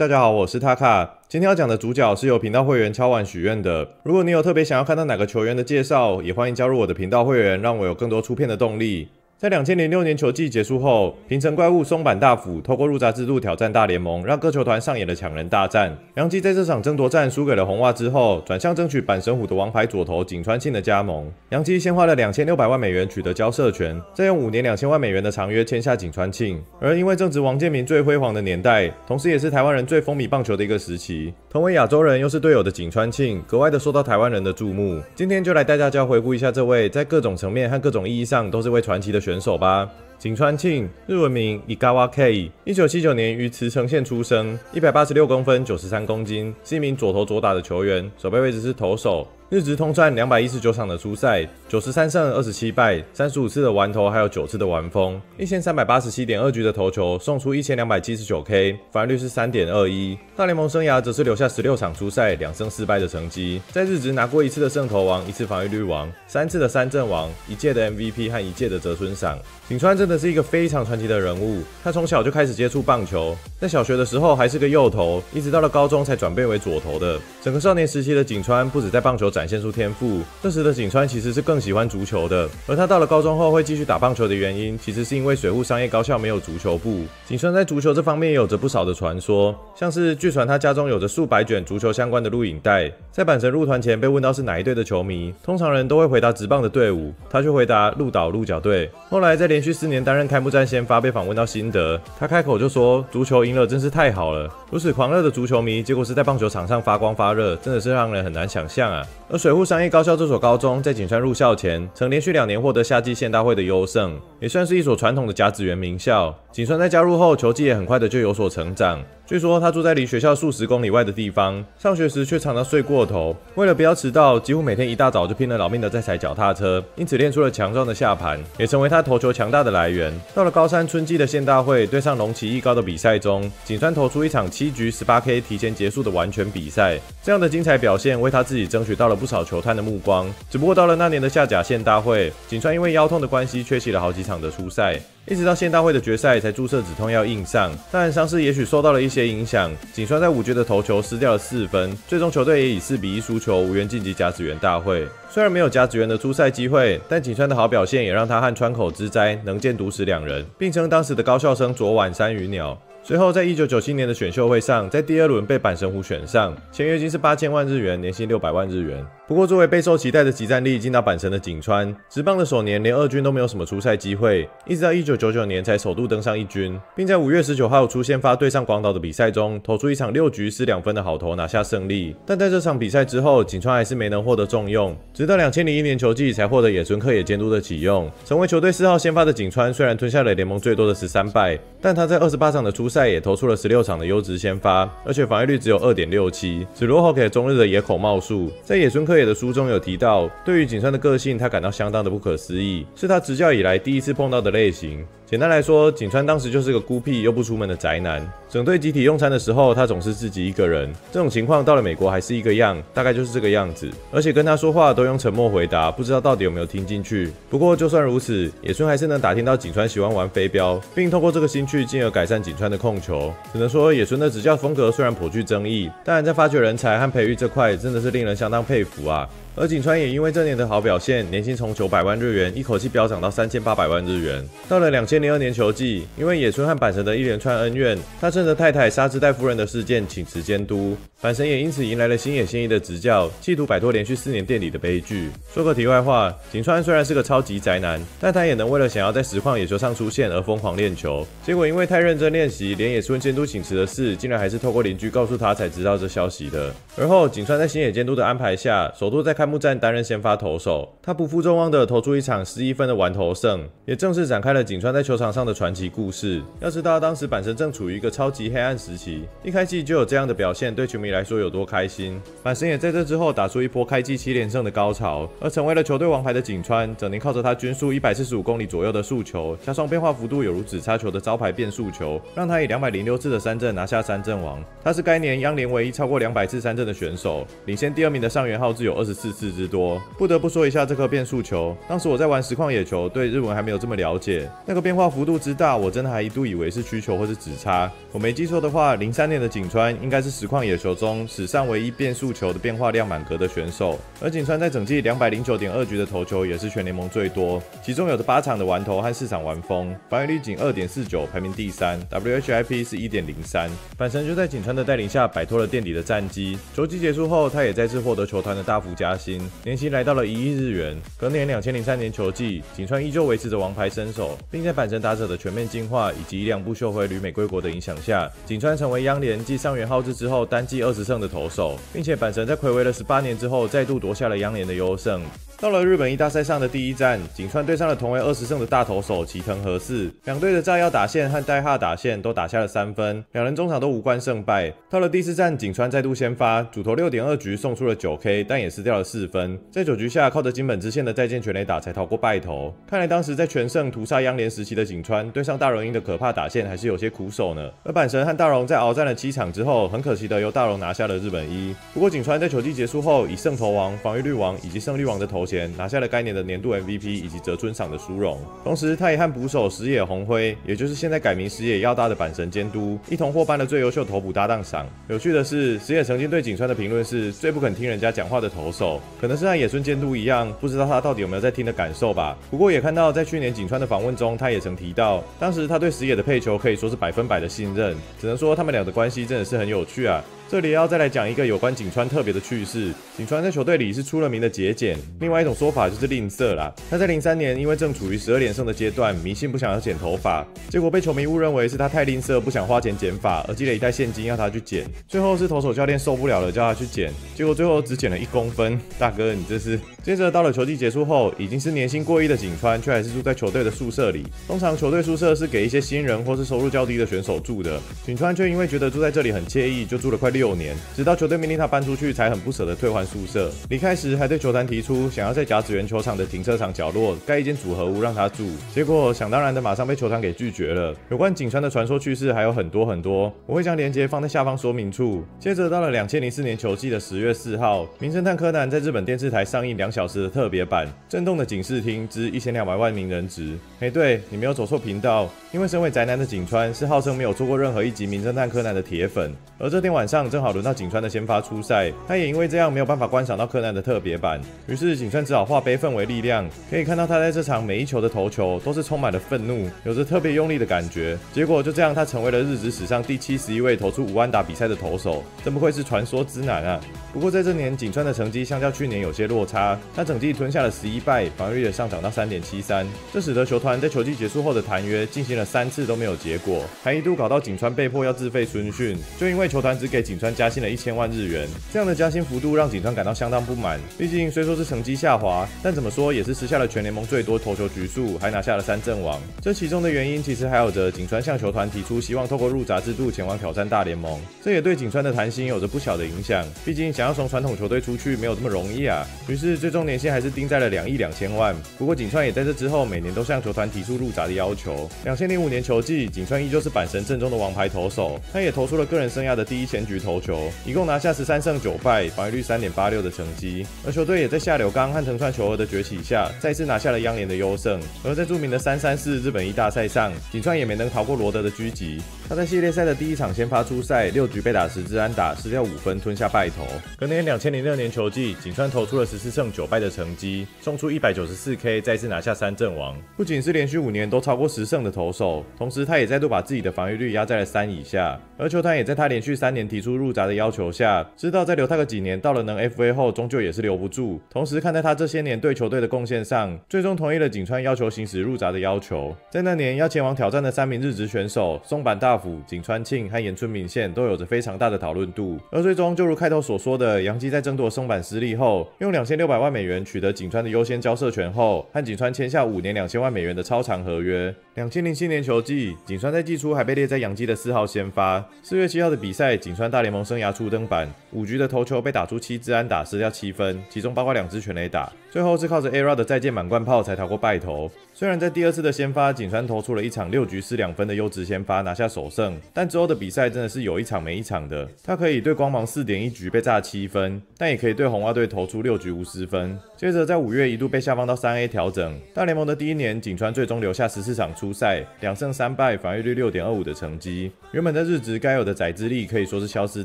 大家好，我是塔卡。今天要讲的主角是由频道会员敲碗许愿的。如果你有特别想要看到哪个球员的介绍，也欢迎加入我的频道会员，让我有更多出片的动力。在两千零六年球季结束后，平成怪物松坂大辅透过入闸制度挑战大联盟，让各球团上演了抢人大战。杨基在这场争夺战输给了红袜之后，转向争取板神虎的王牌左投井川庆的加盟。杨基先花了两千六百万美元取得交涉权，再用五年两千万美元的长约签下井川庆。而因为正值王建民最辉煌的年代，同时也是台湾人最风靡棒球的一个时期，同为亚洲人又是队友的井川庆，格外的受到台湾人的注目。今天就来带大家回顾一下这位在各种层面和各种意义上都是位传奇的选选手吧。井川庆，日文名伊嘎瓦 K，一九七九年于茨城县出生，一百八十六公分，九十三公斤，是一名左投左打的球员，守备位置是投手。日职通算两百一十九场的初赛，九十三胜二十七败，三十五次的完投，还有九次的完封，一千三百八十七点二局的投球，送出一千两百七十九 K，防御率是三点二一。大联盟生涯则是留下十六场初赛两胜四败的成绩，在日职拿过一次的胜投王，一次防御率王，三次的三阵王，一届的 MVP 和一届的泽村赏。井川真的是一个非常传奇的人物，他从小就开始接触棒球，在小学的时候还是个右投，一直到了高中才转变为左投的。整个少年时期的井川不止在棒球展展现出天赋，这时的井川其实是更喜欢足球的。而他到了高中后会继续打棒球的原因，其实是因为水户商业高校没有足球部。井川在足球这方面也有着不少的传说，像是据传他家中有着数百卷足球相关的录影带。在阪神入团前被问到是哪一队的球迷，通常人都会回答直棒的队伍，他却回答鹿岛鹿角队。后来在连续四年担任开幕战先发，被访问到心得，他开口就说：“足球赢了，真是太好了。”如此狂热的足球迷，结果是在棒球场上发光发热，真的是让人很难想象啊。而水户商业高校这所高中，在井川入校前，曾连续两年获得夏季县大会的优胜，也算是一所传统的甲子园名校。井川在加入后，球技也很快的就有所成长。据说他住在离学校数十公里外的地方，上学时却常常睡过头。为了不要迟到，几乎每天一大早就拼了老命的在踩脚踏车，因此练出了强壮的下盘，也成为他投球强大的来源。到了高三春季的县大会对上龙崎艺高的比赛中，井川投出一场七局十八 K 提前结束的完全比赛，这样的精彩表现为他自己争取到了不少球探的目光。只不过到了那年的下甲县大会，井川因为腰痛的关系缺席了好几场的初赛。一直到县大会的决赛才注射止痛药硬上，但伤势也许受到了一些影响。井川在五局的投球失掉了四分，最终球队也以四比一输球，无缘晋级甲子园大会。虽然没有甲子园的出赛机会，但井川的好表现也让他和川口之哉能见独食两人，并称当时的高校生昨晚山与鸟。随后，在一九九七年的选秀会上，在第二轮被阪神虎选上，签约金是八千万日元，年薪六百万日元。不过，作为备受期待的集战力进到阪神的井川，职棒的首年连二军都没有什么出赛机会，一直到一九九九年才首度登上一军，并在五月十九号出先发对上广岛的比赛中，投出一场六局失两分的好投，拿下胜利。但在这场比赛之后，井川还是没能获得重用，直到两千零一年球季才获得野村克也监督的启用，成为球队四号先发的井川，虽然吞下了联盟最多的十三败，但他在二十八场的出赛也投出了十六场的优质先发，而且防御率只有二点六七，只落后给中日的野口茂树。在野村克的书中有提到，对于井川的个性，他感到相当的不可思议，是他执教以来第一次碰到的类型。简单来说，井川当时就是个孤僻又不出门的宅男。整队集体用餐的时候，他总是自己一个人。这种情况到了美国还是一个样，大概就是这个样子。而且跟他说话都用沉默回答，不知道到底有没有听进去。不过就算如此，野村还是能打听到井川喜欢玩飞镖，并透过这个兴趣进而改善井川的控球。只能说野村的执教风格虽然颇具争议，但在发掘人才和培育这块真的是令人相当佩服。は而井川也因为这年的好表现，年薪从九百万日元一口气飙涨到三千八百万日元。到了两千零二年球季，因为野村和阪神的一连串恩怨，他趁着太太沙之代夫人的事件请辞监督，阪神也因此迎来了新野新一的执教，企图摆脱连续四年垫底的悲剧。说个题外话，井川虽然是个超级宅男，但他也能为了想要在实况野球上出现而疯狂练球。结果因为太认真练习，连野村监督请辞的事，竟然还是透过邻居告诉他才知道这消息的。而后井川在新野监督的安排下，首度在开幕战担任先发投手，他不负众望的投出一场十一分的完投胜，也正式展开了井川在球场上的传奇故事。要知道当时阪神正处于一个超级黑暗时期，一开季就有这样的表现，对球迷来说有多开心。阪神也在这之后打出一波开季七连胜的高潮，而成为了球队王牌的井川，整年靠着他均速一百四十五公里左右的速球，加上变化幅度有如紫砂球的招牌变速球，让他以两百零六次的三振拿下三振王。他是该年央联唯一超过两百次三振的选手，领先第二名的上原浩志有二十四。次之多。不得不说一下这颗变速球，当时我在玩实况野球，对日文还没有这么了解，那个变化幅度之大，我真的还一度以为是曲球或是指叉。我没记错的话，零三年的井川应该是实况野球中史上唯一变速球的变化量满格的选手，而井川在整季两百零九点二局的投球也是全联盟最多，其中有着八场的完投和四场完封，防御率仅二点四九，排名第三，WHIP 是一点零三。阪神就在井川的带领下摆脱了垫底的战绩。球季结束后，他也再次获得球团的大幅加薪，年薪来到了一亿日元。隔年两千零三年球季，井川依旧维持着王牌身手，并在阪神打者的全面进化以及两部秀回旅美归国的影响下，井川成为央联继上元浩志之后单季二十胜的投手，并且阪神在暌违了十八年之后，再度夺下了央联的优胜。到了日本一大赛上的第一战，井川对上了同为二十胜的大投手齐藤和四，两队的炸药打线和代哈打线都打下了三分，两人中场都无关胜败。到了第四战，井川再度先发，主投六点二局送出了九 K，但也失掉了四分。在九局下，靠着金本支线的再见全垒打才逃过败投。看来当时在全胜屠杀央联时期的井川，对上大荣鹰的可怕打线还是有些苦手呢。而阪神和大荣在鏖战了七场之后，很可惜的由大荣拿下了日本一。不过井川在球季结束后，以胜投王、防御率王以及胜率王的头衔。拿下了该年的年度 MVP 以及泽村赏的殊荣，同时他也和捕手石野宏辉，也就是现在改名石野耀大的阪神监督，一同获颁了最优秀投捕搭档赏。有趣的是，石野曾经对井川的评论是最不肯听人家讲话的投手，可能是和野村监督一样，不知道他到底有没有在听的感受吧。不过也看到在去年井川的访问中，他也曾提到，当时他对石野的配球可以说是百分百的信任，只能说他们俩的关系真的是很有趣啊。这里要再来讲一个有关井川特别的趣事。井川在球队里是出了名的节俭，另外一种说法就是吝啬啦。他在零三年因为正处于十二连胜的阶段，迷信不想要剪头发，结果被球迷误认为是他太吝啬，不想花钱剪发，而积了一袋现金要他去剪。最后是投手教练受不了了，叫他去剪，结果最后只剪了一公分。大哥，你这是？接着到了球季结束后，已经是年薪过亿的井川，却还是住在球队的宿舍里。通常球队宿舍是给一些新人或是收入较低的选手住的，井川却因为觉得住在这里很惬意，就住了快六年，直到球队命令他搬出去，才很不舍得退还宿舍。离开时还对球团提出，想要在甲子园球场的停车场角落盖一间组合屋让他住。结果想当然的马上被球团给拒绝了。有关井川的传说趣事还有很多很多，我会将链接放在下方说明处。接着到了两千零四年球季的十月四号，名侦探柯南在日本电视台上映两小时的特别版《震动的警视厅之一千两百万名人质》。哎，对你没有走错频道，因为身为宅男的井川是号称没有错过任何一集名侦探柯南的铁粉。而这天晚上正好轮到井川的先发出赛，他也因为这样没有办法观赏到柯南的特别版，于是井川只好化悲愤为力量。可以看到他在这场每一球的投球都是充满了愤怒，有着特别用力的感觉。结果就这样，他成为了日职史上第七十一位投出五万打比赛的投手，真不愧是传说之男啊！不过在这年井川的成绩相较去年有些落差，他整季吞下了十一败，防御率也上涨到三点七三，这使得球团在球季结束后的谈约进行了三次都没有结果，还一度搞到井川被迫要自费春训，就因为球团只给井川加薪了一千万日元，这样的加薪幅度让井川感到相当不满。毕竟虽说是成绩下滑，但怎么说也是吃下了全联盟最多投球局数，还拿下了三阵王。这其中的原因其实还有着井川向球团提出希望透过入闸制度前往挑战大联盟，这也对井川的谈薪有着不小的影响。毕竟想要从传统球队出去没有这么容易啊。于是最终年薪还是定在了两亿两千万。不过井川也在这之后每年都向球团提出入闸的要求。两千零五年球季，井川依旧是阪神阵中的王牌投手，他也投出了个人生涯的第一千局投球，一共拿下十三胜九败，防御率三点八六的成绩。而球队也在下柳刚和藤川球儿的崛起下，再次拿下了央联的优胜。而在著名的三三四日本一大赛上，井川也没能逃过罗德的狙击。他在系列赛的第一场先发出赛，六局被打十支安打，失掉五分，吞下败投。隔年两千零六年球季，井川投出了十四胜九败的成绩，送出一百九十四 K，再次拿下三阵王。不仅是连续五年都超过十胜的投手，同时他也再度把自己的防御率压在了三以下。而球团也在他连续三年提出入闸的要求下，知道再留他个几年，到了能 FA 后，终究也是留不住。同时看在他这些年对球队的贡献上，最终同意了井川要求行使入闸的要求。在那年要前往挑战的三名日职选手松坂大辅、井川庆和岩村敏宪都有着非常大的讨论度。而最终就如开头所说的，杨基在争夺松坂失利后，用两千六百万美元取得井川的优先交涉权后，和井川签下五年两千万美元的超长合约。两千零七年球季，井川在季初还被列在杨基的四号先发。四月七号的比赛，井川大联盟生涯初登板，五局的投球被打出七支安打，失掉七分，其中包括两支全垒打。最后是靠着 ERA 的再见满贯炮才逃过败投。虽然在第二次的先发，井川投出了一场六局失两分的优质先发，拿下首胜，但之后的比赛真的是有一场没一场的。他可以对光芒四点一局被炸七分，但也可以对红袜队投出六局无失分。接着在五月一度被下放到三 A 调整。大联盟的第一年，井川最终留下十四场出赛，两胜三败，防御率六点二五的成绩。原本在日职该有的载资力可以说是消失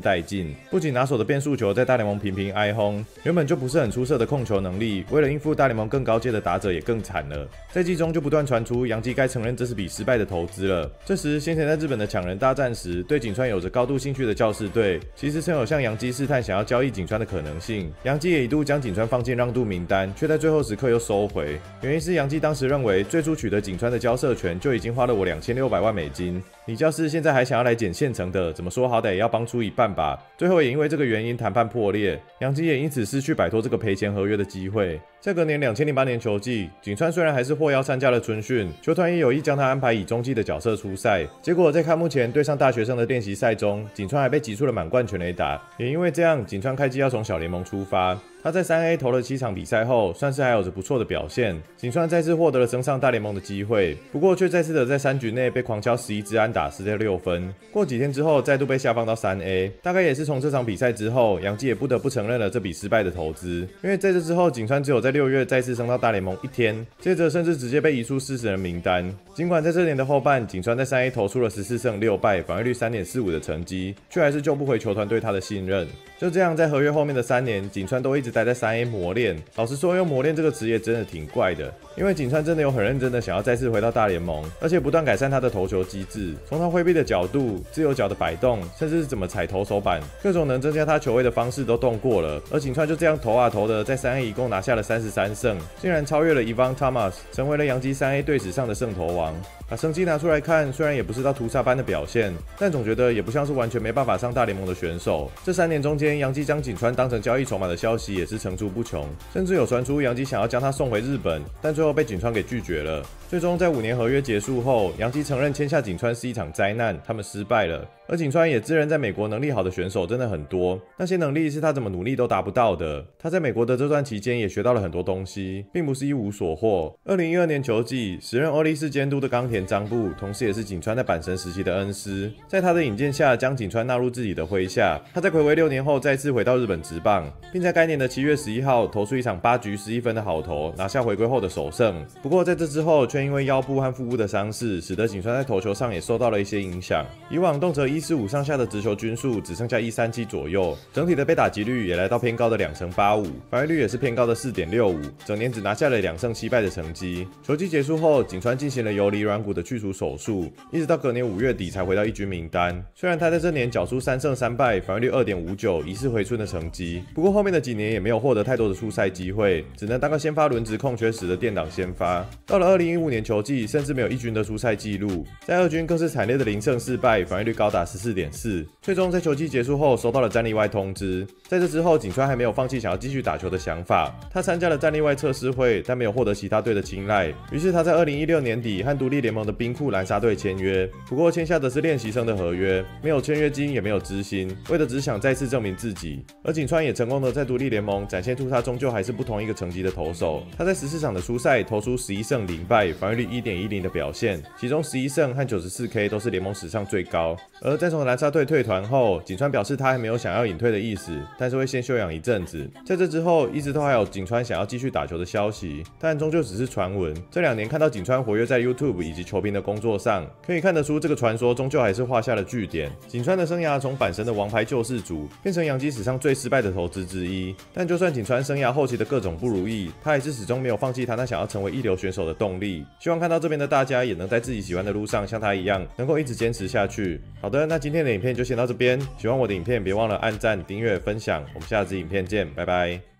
殆尽。不仅拿手的变速球在大联盟频频挨轰，原本就不是很出色的控球能力，为了应付大联盟更高阶的打者也更惨了。在季中就不断传出杨基该承认这是笔失败的投资了。这时，先前在日本的抢人大战时，对井川有着高度兴趣的教士队，其实曾有向杨基试探想要交易井川的可能性。杨基也一度将井川放进让渡名单，却在最后时刻又收回。原因是杨基当时认为，最初取得井川的交涉权就已经花了我两千六百万美金。你教士现在还想要来捡现成的，怎么说好歹也要帮出一半吧。最后也因为这个原因谈判破裂，杨基也因此失去摆脱这个赔钱合约的机会。it. 在隔年两千零八年球季，井川虽然还是获邀参加了春训，球团也有意将他安排以中继的角色出赛。结果在开幕前对上大学生的练习赛中，井川还被挤出了满贯全垒打。也因为这样，井川开机要从小联盟出发。他在三 A 投了七场比赛后，算是还有着不错的表现。井川再次获得了升上大联盟的机会，不过却再次的在三局内被狂敲十一支安打，失掉六分。过几天之后，再度被下放到三 A。大概也是从这场比赛之后，杨基也不得不承认了这笔失败的投资。因为在这之后，井川只有在六月再次升到大联盟一天，接着甚至直接被移出四十人名单。尽管在这年的后半，井川在三 A 投出了十四胜六败，防御率三点四五的成绩，却还是救不回球团对他的信任。就这样，在合约后面的三年，井川都一直待在三 A 磨练。老实说，用磨练这个词也真的挺怪的，因为井川真的有很认真的想要再次回到大联盟，而且不断改善他的投球机制，从他挥臂的角度、自由脚的摆动，甚至是怎么踩投手板，各种能增加他球位的方式都动过了。而井川就这样投啊投的，在三 A 一共拿下了三十三胜，竟然超越了 Evan Thomas，成为了洋基三 A 队史上的胜投王。把成绩拿出来看，虽然也不是到屠杀般的表现，但总觉得也不像是完全没办法上大联盟的选手。这三年中间，杨基将井川当成交易筹码的消息也是层出不穷，甚至有传出杨基想要将他送回日本，但最后被井川给拒绝了。最终在五年合约结束后，杨基承认签下井川是一场灾难，他们失败了。而井川也自认在美国能力好的选手真的很多，那些能力是他怎么努力都达不到的。他在美国的这段期间也学到了很多东西，并不是一无所获。二零一二年球季，时任欧力士监督的冈田张部，同时也是井川在阪神时期的恩师，在他的引荐下，将井川纳入自己的麾下。他在暌违六年后再次回到日本职棒，并在该年的七月十一号投出一场八局十一分的好投，拿下回归后的首胜。不过在这之后，却因为腰部和腹部的伤势，使得井川在投球上也受到了一些影响。以往动辄一四五上下的直球均数，只剩下一三七左右，整体的被打击率也来到偏高的两成八五，防御率也是偏高的四点六五，整年只拿下了两胜七败的成绩。球季结束后，井川进行了游离软骨的去除手术，一直到隔年五月底才回到一军名单。虽然他在这年缴出三胜三败，防御率二点五九，疑似回春的成绩，不过后面的几年也没有获得太多的出赛机会，只能当个先发轮值空缺时的垫档先发。到了二零一五年球季，甚至没有一军的出赛记录，在二军更是惨烈的零胜四败，防御率高达十四点四。最终在球季结束后收到了战力外通知，在这之后井川还没有放弃想要继续打球的想法，他参加了战力外测试会，但没有获得其他队的青睐，于是他在二零一六年底和独立联盟的冰库蓝沙队签约，不过签下的是练习生的合约，没有签约金也没有资薪，为的只想再次证明自己。而井川也成功的在独立联盟展现出他终究还是不同一个层级的投手，他在十四场的初赛投出十一胜零败，防御率一点一零的表现，其中十一胜和九十四 K 都是联盟史上最高。而在从蓝沙队退团后，井川表示他还没有想要隐退的意思，但是会先休养一阵子。在这之后，一直都还有井川想要继续打球的消息，但终究只是传闻。这两年看到井川活跃在 YouTube 以及球评的工作上，可以看得出这个传说终究还是画下了句点。井川的生涯从阪神的王牌救世主变成洋基史上最失败的投资之一。但就算井川生涯后期的各种不如意，他还是始终没有放弃他那想要成为一流选手的动力。希望看到这边的大家也能在自己喜欢的路上像他一样，能够一直坚持下去。好的，那今天的影片就先到这边。喜欢我的影片，别忘了按赞、订阅、分享。我们下次影片见，拜拜。